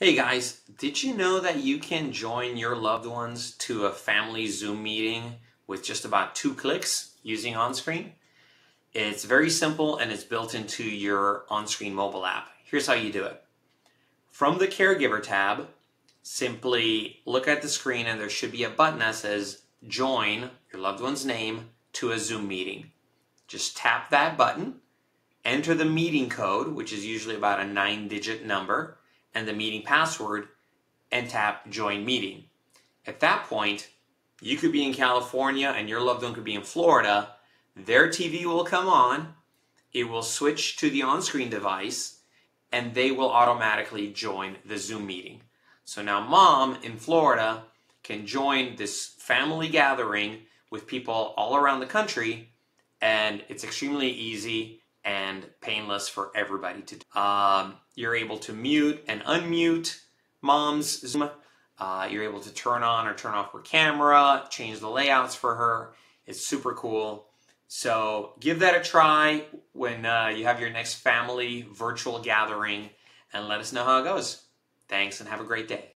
Hey guys, did you know that you can join your loved ones to a family Zoom meeting with just about two clicks using OnScreen? It's very simple and it's built into your OnScreen mobile app. Here's how you do it. From the Caregiver tab, simply look at the screen and there should be a button that says Join your loved one's name to a Zoom meeting. Just tap that button, enter the meeting code, which is usually about a nine digit number and the meeting password and tap join meeting. At that point, you could be in California and your loved one could be in Florida. Their TV will come on, it will switch to the OnScreen device, and they will automatically join the Zoom meeting. So now, mom in Florida can join this family gathering with people all around the country, and it's extremely easy and painless for everybody to do. Um, you're able to mute and unmute mom's Zoom. Uh, you're able to turn on or turn off her camera, change the layouts for her. It's super cool. So give that a try when uh, you have your next family virtual gathering and let us know how it goes. Thanks and have a great day.